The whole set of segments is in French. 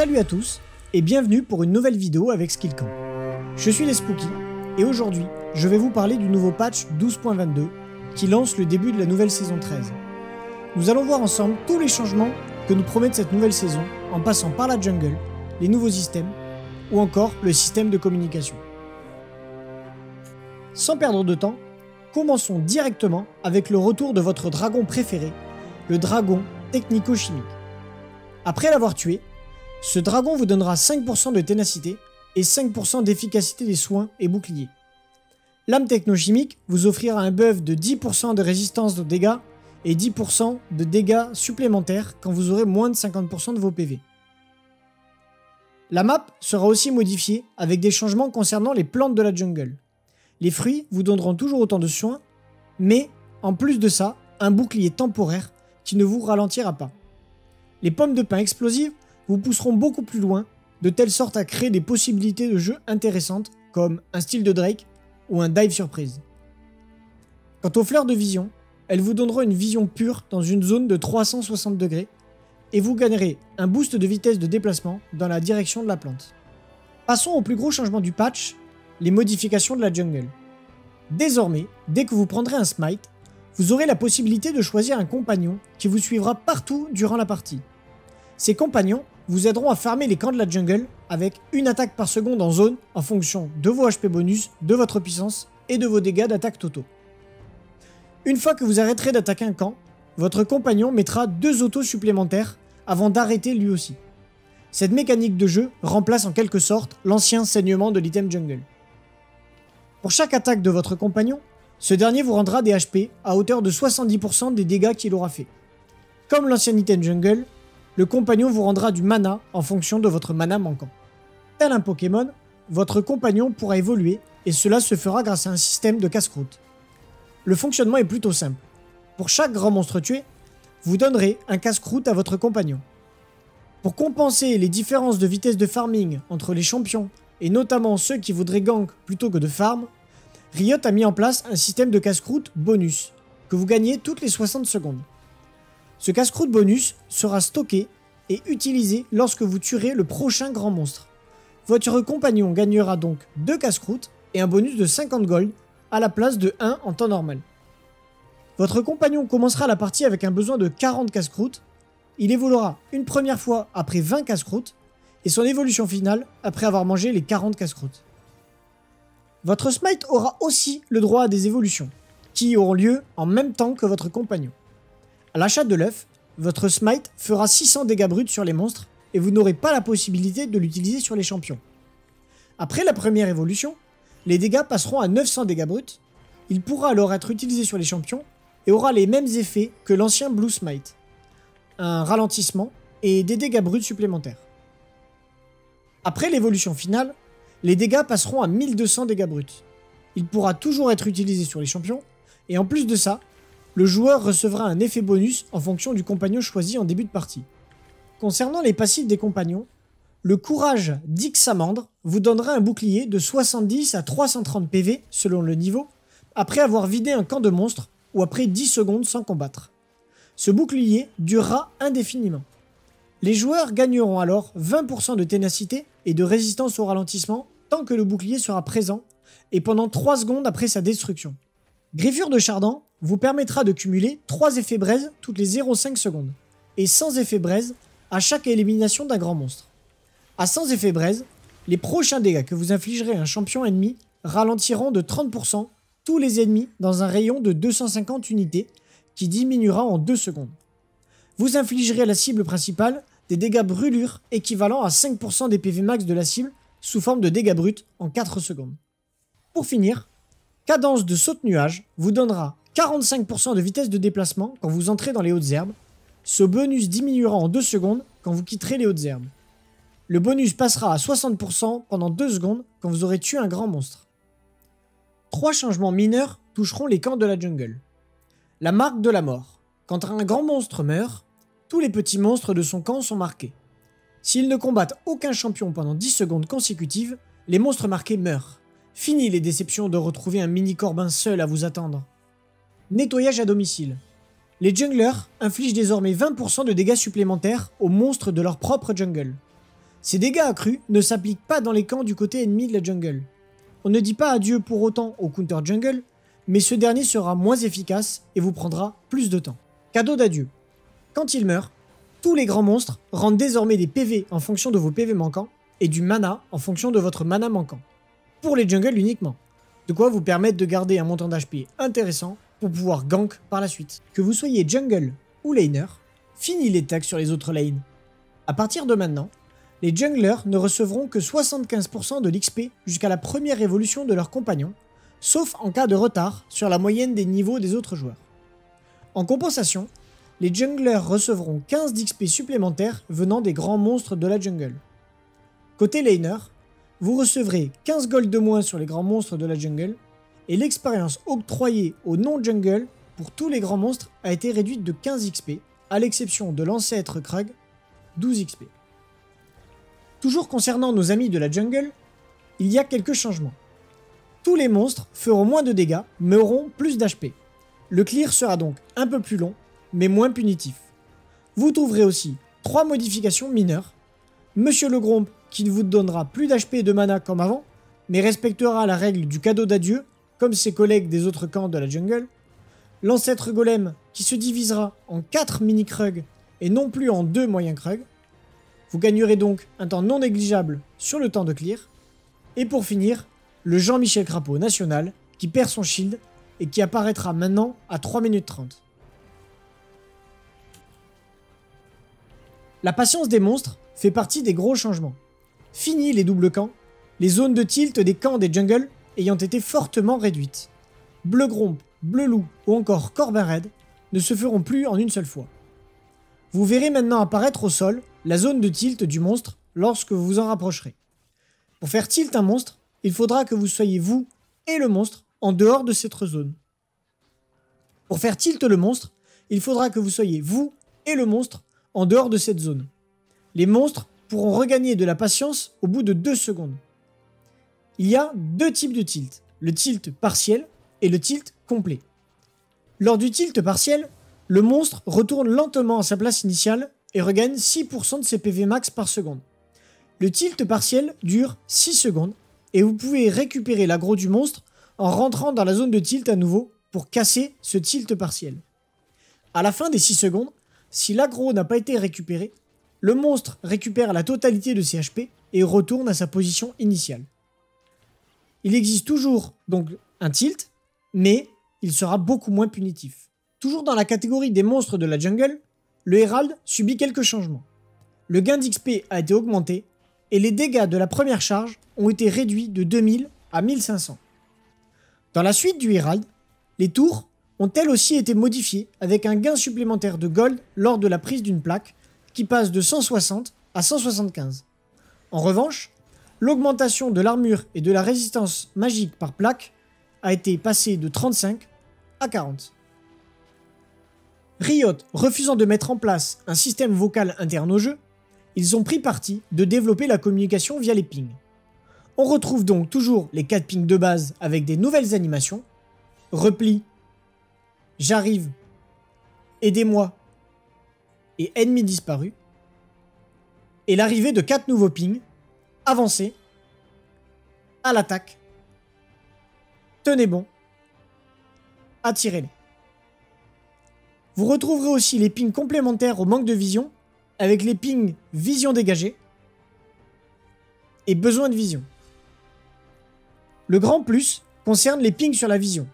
Salut à tous et bienvenue pour une nouvelle vidéo avec Skillcamp. Je suis les Spooky et aujourd'hui je vais vous parler du nouveau patch 12.22 qui lance le début de la nouvelle saison 13. Nous allons voir ensemble tous les changements que nous promet cette nouvelle saison en passant par la jungle, les nouveaux systèmes ou encore le système de communication. Sans perdre de temps, commençons directement avec le retour de votre dragon préféré, le dragon technico-chimique. Après l'avoir tué, ce dragon vous donnera 5% de ténacité et 5% d'efficacité des soins et boucliers. L'âme technochimique vous offrira un buff de 10% de résistance aux dégâts et 10% de dégâts supplémentaires quand vous aurez moins de 50% de vos PV. La map sera aussi modifiée avec des changements concernant les plantes de la jungle. Les fruits vous donneront toujours autant de soins, mais en plus de ça, un bouclier temporaire qui ne vous ralentira pas. Les pommes de pin explosives vous pousseront beaucoup plus loin, de telle sorte à créer des possibilités de jeu intéressantes comme un style de Drake ou un dive surprise. Quant aux fleurs de vision, elles vous donneront une vision pure dans une zone de 360 degrés et vous gagnerez un boost de vitesse de déplacement dans la direction de la plante. Passons au plus gros changement du patch, les modifications de la jungle. Désormais, dès que vous prendrez un smite, vous aurez la possibilité de choisir un compagnon qui vous suivra partout durant la partie. Ces compagnons vous aideront à farmer les camps de la jungle avec une attaque par seconde en zone en fonction de vos HP bonus, de votre puissance et de vos dégâts d'attaque totaux. Une fois que vous arrêterez d'attaquer un camp, votre compagnon mettra deux autos supplémentaires avant d'arrêter lui aussi. Cette mécanique de jeu remplace en quelque sorte l'ancien saignement de l'item jungle. Pour chaque attaque de votre compagnon, ce dernier vous rendra des HP à hauteur de 70% des dégâts qu'il aura fait. Comme l'ancien item jungle, le compagnon vous rendra du mana en fonction de votre mana manquant. Tel un Pokémon, votre compagnon pourra évoluer et cela se fera grâce à un système de casse-croûte. Le fonctionnement est plutôt simple. Pour chaque grand monstre tué, vous donnerez un casse-croûte à votre compagnon. Pour compenser les différences de vitesse de farming entre les champions, et notamment ceux qui voudraient gank plutôt que de farm, Riot a mis en place un système de casse-croûte bonus, que vous gagnez toutes les 60 secondes. Ce casse-croûte bonus sera stocké et utilisé lorsque vous tuerez le prochain grand monstre. Votre compagnon gagnera donc 2 casse-croûtes et un bonus de 50 gold à la place de 1 en temps normal. Votre compagnon commencera la partie avec un besoin de 40 casse-croûtes, il évoluera une première fois après 20 casse-croûtes et son évolution finale après avoir mangé les 40 casse-croûtes. Votre smite aura aussi le droit à des évolutions, qui auront lieu en même temps que votre compagnon. À l'achat de l'œuf, votre smite fera 600 dégâts bruts sur les monstres et vous n'aurez pas la possibilité de l'utiliser sur les champions. Après la première évolution, les dégâts passeront à 900 dégâts bruts, il pourra alors être utilisé sur les champions et aura les mêmes effets que l'ancien Blue Smite. Un ralentissement et des dégâts bruts supplémentaires. Après l'évolution finale, les dégâts passeront à 1200 dégâts bruts. Il pourra toujours être utilisé sur les champions, et en plus de ça, le joueur recevra un effet bonus en fonction du compagnon choisi en début de partie. Concernant les passifs des compagnons, le courage d'Ixamandre vous donnera un bouclier de 70 à 330 PV selon le niveau, après avoir vidé un camp de monstres ou après 10 secondes sans combattre. Ce bouclier durera indéfiniment. Les joueurs gagneront alors 20% de ténacité et de résistance au ralentissement tant que le bouclier sera présent et pendant 3 secondes après sa destruction. Griffure de Chardon vous permettra de cumuler 3 effets braise toutes les 0,5 secondes, et sans effet braise à chaque élimination d'un grand monstre. À sans effet braise, les prochains dégâts que vous infligerez à un champion ennemi ralentiront de 30% tous les ennemis dans un rayon de 250 unités qui diminuera en 2 secondes. Vous infligerez à la cible principale des dégâts brûlures équivalents à 5% des PV max de la cible sous forme de dégâts bruts en 4 secondes. Pour finir, Cadence de saute nuage vous donnera 45% de vitesse de déplacement quand vous entrez dans les hautes herbes. Ce bonus diminuera en 2 secondes quand vous quitterez les hautes herbes. Le bonus passera à 60% pendant 2 secondes quand vous aurez tué un grand monstre. Trois changements mineurs toucheront les camps de la jungle. La marque de la mort. Quand un grand monstre meurt, tous les petits monstres de son camp sont marqués. S'ils ne combattent aucun champion pendant 10 secondes consécutives, les monstres marqués meurent. Fini les déceptions de retrouver un mini corbin seul à vous attendre. Nettoyage à domicile. Les junglers infligent désormais 20% de dégâts supplémentaires aux monstres de leur propre jungle. Ces dégâts accrus ne s'appliquent pas dans les camps du côté ennemi de la jungle. On ne dit pas adieu pour autant au counter jungle, mais ce dernier sera moins efficace et vous prendra plus de temps. Cadeau d'adieu. Quand il meurt, tous les grands monstres rendent désormais des PV en fonction de vos PV manquants et du mana en fonction de votre mana manquant. Pour les jungles uniquement. De quoi vous permettre de garder un montant d'HP intéressant pour pouvoir gank par la suite. Que vous soyez jungle ou laner, fini les tags sur les autres lanes. À partir de maintenant, les junglers ne recevront que 75% de l'XP jusqu'à la première évolution de leurs compagnons, sauf en cas de retard sur la moyenne des niveaux des autres joueurs. En compensation, les junglers recevront 15 d'XP supplémentaires venant des grands monstres de la jungle. Côté laner, vous recevrez 15 gold de moins sur les grands monstres de la jungle, et l'expérience octroyée aux non-jungle pour tous les grands monstres a été réduite de 15 XP, à l'exception de l'ancêtre Krug, 12 XP. Toujours concernant nos amis de la jungle, il y a quelques changements. Tous les monstres feront moins de dégâts, mais auront plus d'HP. Le clear sera donc un peu plus long, mais moins punitif. Vous trouverez aussi trois modifications mineures. Monsieur le Gromp qui ne vous donnera plus d'HP et de mana comme avant, mais respectera la règle du cadeau d'adieu, comme ses collègues des autres camps de la jungle. L'ancêtre Golem qui se divisera en 4 mini Krug et non plus en 2 moyens Krug. Vous gagnerez donc un temps non négligeable sur le temps de clear. Et pour finir, le Jean-Michel Crapaud national qui perd son shield et qui apparaîtra maintenant à 3 minutes 30. La patience des monstres fait partie des gros changements. Fini les doubles camps, les zones de tilt des camps des jungles ayant été fortement réduites. Bleu Gromp, Bleu Loup ou encore Corbin Red ne se feront plus en une seule fois. Vous verrez maintenant apparaître au sol la zone de tilt du monstre lorsque vous vous en rapprocherez. Pour faire tilt un monstre, il faudra que vous soyez vous et le monstre en dehors de cette zone. Pour faire tilt le monstre, il faudra que vous soyez vous et le monstre en dehors de cette zone. Les monstres pourront regagner de la patience au bout de 2 secondes. Il y a deux types de tilt, le tilt partiel et le tilt complet. Lors du tilt partiel, le monstre retourne lentement à sa place initiale et regagne 6% de ses PV max par seconde. Le tilt partiel dure 6 secondes et vous pouvez récupérer l'aggro du monstre en rentrant dans la zone de tilt à nouveau pour casser ce tilt partiel. À la fin des 6 secondes, si l'aggro n'a pas été récupéré, le monstre récupère la totalité de ses HP et retourne à sa position initiale. Il existe toujours donc un tilt, mais il sera beaucoup moins punitif. Toujours dans la catégorie des monstres de la jungle, le Herald subit quelques changements. Le gain d'XP a été augmenté et les dégâts de la première charge ont été réduits de 2000 à 1500. Dans la suite du Herald, les tours ont elles aussi été modifiées avec un gain supplémentaire de gold lors de la prise d'une plaque qui passe de 160 à 175. En revanche, l'augmentation de l'armure et de la résistance magique par plaque a été passée de 35 à 40. Riot refusant de mettre en place un système vocal interne au jeu, ils ont pris parti de développer la communication via les pings. On retrouve donc toujours les 4 pings de base avec des nouvelles animations. Repli, j'arrive, aidez-moi et ennemi disparu. Et l'arrivée de 4 nouveaux pings, avancez, à l'attaque, tenez bon, attirez-les. Vous retrouverez aussi les pings complémentaires au manque de vision avec les pings vision dégagée et besoin de vision. Le grand plus concerne les pings sur la vision.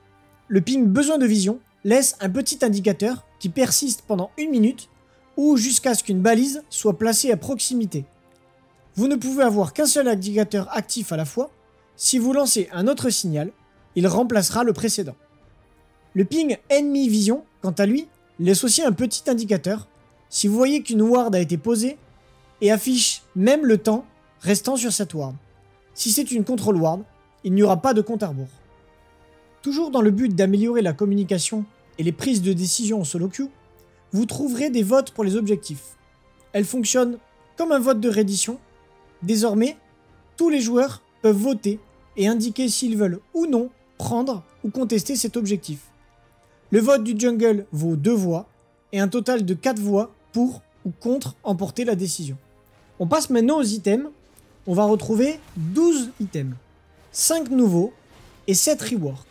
Le ping besoin de vision laisse un petit indicateur qui persiste pendant une minute ou jusqu'à ce qu'une balise soit placée à proximité. Vous ne pouvez avoir qu'un seul indicateur actif à la fois. Si vous lancez un autre signal, il remplacera le précédent. Le ping ennemi vision, quant à lui, laisse aussi un petit indicateur si vous voyez qu'une ward a été posée et affiche même le temps restant sur cette ward. Si c'est une control ward, il n'y aura pas de compte à rebours. Toujours dans le but d'améliorer la communication et les prises de décision en solo queue, vous trouverez des votes pour les objectifs. Elles fonctionnent comme un vote de reddition. Désormais, tous les joueurs peuvent voter et indiquer s'ils veulent ou non prendre ou contester cet objectif. Le vote du jungle vaut 2 voix et un total de 4 voix pour ou contre emporter la décision. On passe maintenant aux items. On va retrouver 12 items. 5 nouveaux et 7 rework.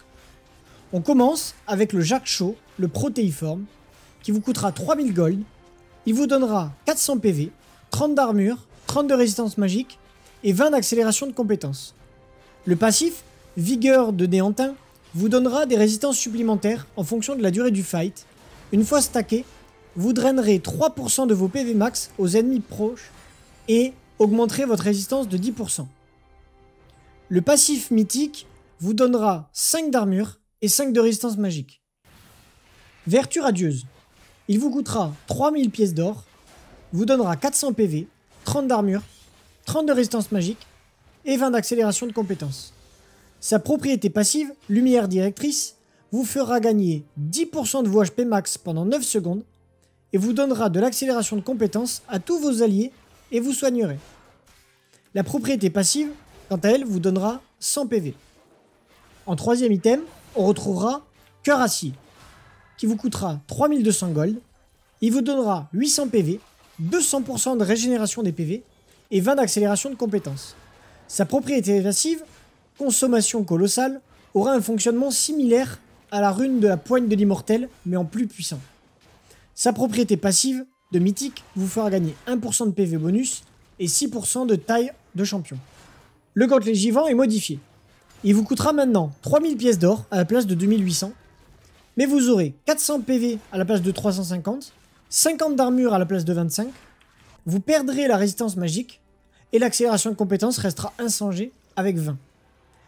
On commence avec le Jacques Chaud, le protéiforme, qui vous coûtera 3000 gold. Il vous donnera 400 PV, 30 d'armure, 30 de résistance magique et 20 d'accélération de compétences. Le passif, Vigueur de Néantin, vous donnera des résistances supplémentaires en fonction de la durée du fight. Une fois stacké, vous drainerez 3% de vos PV max aux ennemis proches et augmenterez votre résistance de 10%. Le passif mythique vous donnera 5 d'armure et 5 de résistance magique. Vertu radieuse. Il vous coûtera 3000 pièces d'or, vous donnera 400 PV, 30 d'armure, 30 de résistance magique et 20 d'accélération de compétences. Sa propriété passive, lumière directrice, vous fera gagner 10% de vos HP max pendant 9 secondes et vous donnera de l'accélération de compétences à tous vos alliés et vous soignerez. La propriété passive, quant à elle, vous donnera 100 PV. En troisième item, on retrouvera Cœur Acier, qui vous coûtera 3200 gold. Il vous donnera 800 PV, 200% de régénération des PV et 20 d'accélération de compétences. Sa propriété passive, consommation colossale, aura un fonctionnement similaire à la rune de la poigne de l'immortel, mais en plus puissant. Sa propriété passive, de mythique, vous fera gagner 1% de PV bonus et 6% de taille de champion. Le gantelet givant est modifié. Il vous coûtera maintenant 3000 pièces d'or à la place de 2800, mais vous aurez 400 PV à la place de 350, 50 d'armure à la place de 25, vous perdrez la résistance magique, et l'accélération de compétences restera insangée avec 20.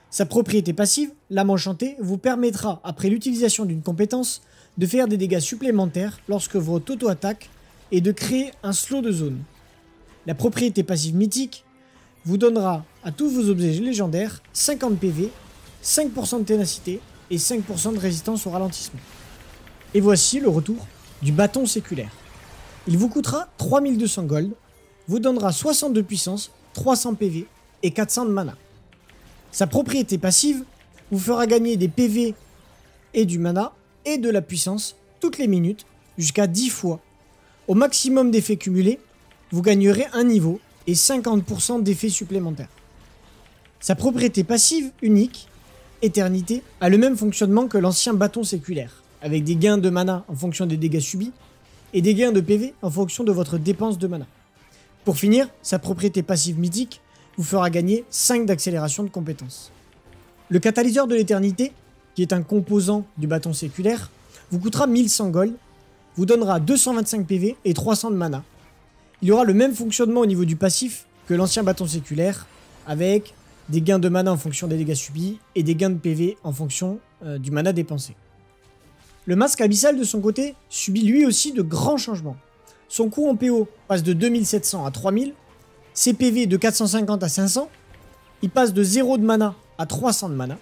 Sa propriété passive, l'âme enchantée, vous permettra, après l'utilisation d'une compétence, de faire des dégâts supplémentaires lorsque votre auto-attaque et de créer un slow de zone. La propriété passive mythique vous donnera à tous vos objets légendaires 50 PV, 5% de ténacité et 5% de résistance au ralentissement. Et voici le retour du bâton séculaire. Il vous coûtera 3200 gold, vous donnera 60 de puissance, 300 PV et 400 de mana. Sa propriété passive vous fera gagner des PV et du mana et de la puissance toutes les minutes jusqu'à 10 fois. Au maximum d'effets cumulés, vous gagnerez un niveau et 50% d'effets supplémentaires. Sa propriété passive unique, Éternité, a le même fonctionnement que l'ancien bâton séculaire, avec des gains de mana en fonction des dégâts subis et des gains de PV en fonction de votre dépense de mana. Pour finir, sa propriété passive mythique vous fera gagner 5 d'accélération de compétences. Le catalyseur de l'éternité qui est un composant du bâton séculaire, vous coûtera 1100 gold, vous donnera 225 PV et 300 de mana. Il aura le même fonctionnement au niveau du passif que l'ancien bâton séculaire, avec des gains de mana en fonction des dégâts subis et des gains de PV en fonction euh, du mana dépensé. Le masque abyssal de son côté subit lui aussi de grands changements. Son coût en PO passe de 2700 à 3000, ses PV de 450 à 500, il passe de 0 de mana à 300 de mana,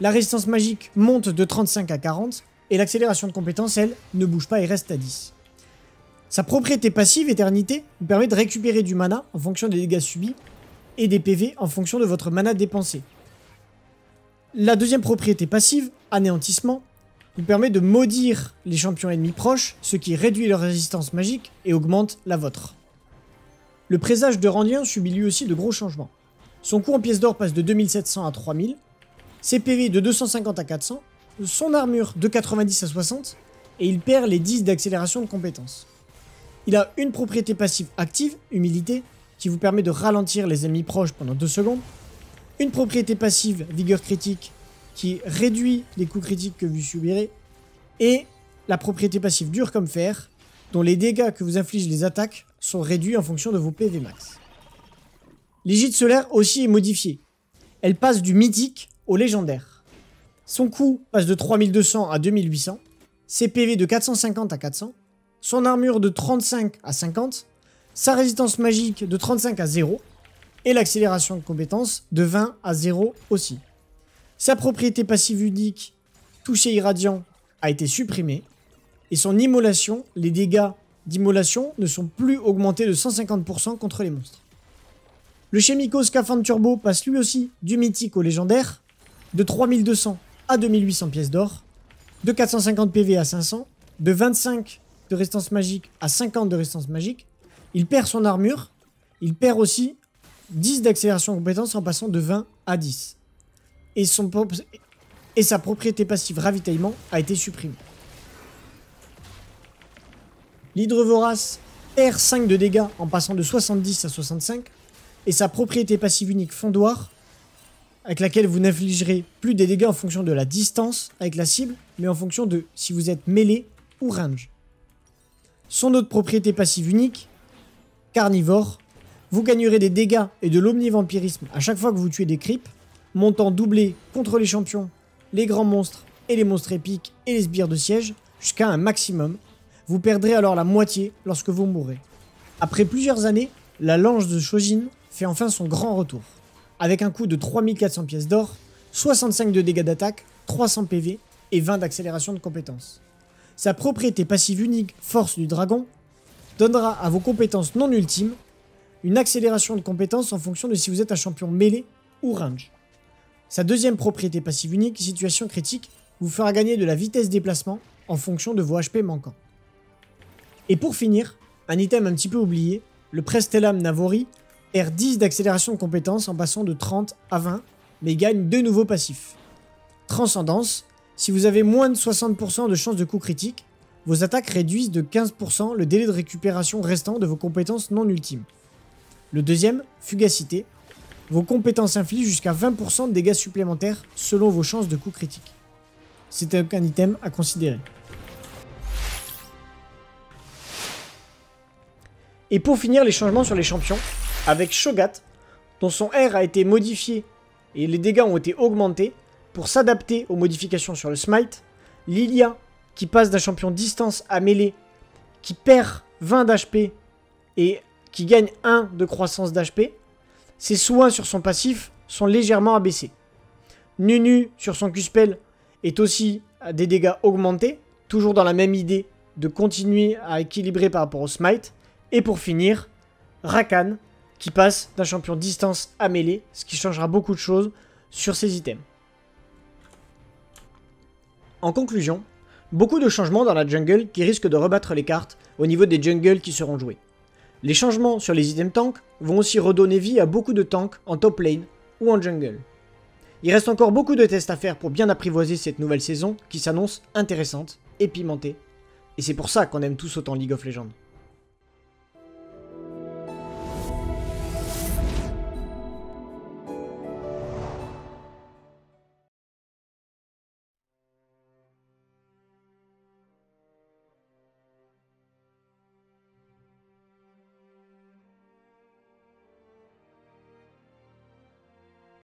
la résistance magique monte de 35 à 40, et l'accélération de compétence, elle, ne bouge pas et reste à 10. Sa propriété passive, Éternité, vous permet de récupérer du mana en fonction des dégâts subis, et des PV en fonction de votre mana dépensé. La deuxième propriété passive, Anéantissement, permet de maudire les champions ennemis proches, ce qui réduit leur résistance magique et augmente la vôtre. Le présage de Randien subit lui aussi de gros changements. Son coût en pièces d'or passe de 2700 à 3000, ses PV de 250 à 400, son armure de 90 à 60, et il perd les 10 d'accélération de compétences. Il a une propriété passive active, humilité, qui vous permet de ralentir les ennemis proches pendant 2 secondes, une propriété passive, vigueur critique, qui réduit les coups critiques que vous subirez, et la propriété passive dure comme fer, dont les dégâts que vous infligent les attaques sont réduits en fonction de vos PV max. L'égide solaire aussi est modifiée. Elle passe du mythique au légendaire. Son coût passe de 3200 à 2800, ses PV de 450 à 400, son armure de 35 à 50, sa résistance magique de 35 à 0, et l'accélération de compétences de 20 à 0 aussi. Sa propriété passive unique, toucher irradiant, a été supprimée, et son immolation, les dégâts d'immolation ne sont plus augmentés de 150% contre les monstres. Le Chemico Scaphandre Turbo passe lui aussi du mythique au légendaire, de 3200 à 2800 pièces d'or, de 450 PV à 500, de 25 de résistance magique à 50 de résistance magique. Il perd son armure, Il perd aussi 10 d'accélération de compétences en passant de 20 à 10. Et, sa propriété passive ravitaillement a été supprimée. L'hydre vorace perd 5 de dégâts en passant de 70 à 65. Et sa propriété passive unique fondoir, avec laquelle vous n'infligerez plus des dégâts en fonction de la distance avec la cible, mais en fonction de si vous êtes mêlé ou range. Son autre propriété passive unique, carnivore, vous gagnerez des dégâts et de l'omnivampirisme à chaque fois que vous tuez des creeps, montant doublé contre les champions, les grands monstres et les monstres épiques et les sbires de siège jusqu'à un maximum. Vous perdrez alors la moitié lorsque vous mourrez. Après plusieurs années, la lance de Shojin fait enfin son grand retour. Avec un coût de 3400 pièces d'or, 65 de dégâts d'attaque, 300 PV et 20 d'accélération de compétences. Sa propriété passive unique, Force du Dragon, donnera à vos compétences non ultimes une accélération de compétences en fonction de si vous êtes un champion mêlé ou range. Sa deuxième propriété passive unique, Situation critique, vous fera gagner de la vitesse déplacement en fonction de vos HP manquants. Et pour finir, un item un petit peu oublié, le Prestellam Navori perd 10 d'accélération de compétences en passant de 30 à 20, mais gagne deux nouveaux passifs. Transcendance, si vous avez moins de 60% de chance de coup critique, vos attaques réduisent de 15% le délai de récupération restant de vos compétences non ultimes. Le deuxième, Fugacité, vos compétences infligent jusqu'à 20% de dégâts supplémentaires selon vos chances de coup critique. C'est un item à considérer. Et pour finir les changements sur les champions, avec Shogat, dont son R a été modifié et les dégâts ont été augmentés pour s'adapter aux modifications sur le smite, Lilia, qui passe d'un champion distance à mêlée, qui perd 20 d'HP et qui gagne 1 de croissance d'HP, ses soins sur son passif sont légèrement abaissés. Nunu sur son Q-Spell est aussi à des dégâts augmentés, toujours dans la même idée de continuer à équilibrer par rapport au smite. Et pour finir, Rakan qui passe d'un champion distance à mêlée, ce qui changera beaucoup de choses sur ses items. En conclusion, beaucoup de changements dans la jungle qui risquent de rebattre les cartes au niveau des jungles qui seront joués. Les changements sur les items tanks vont aussi redonner vie à beaucoup de tanks en top lane ou en jungle. Il reste encore beaucoup de tests à faire pour bien apprivoiser cette nouvelle saison qui s'annonce intéressante et pimentée. Et c'est pour ça qu'on aime tous autant League of Legends.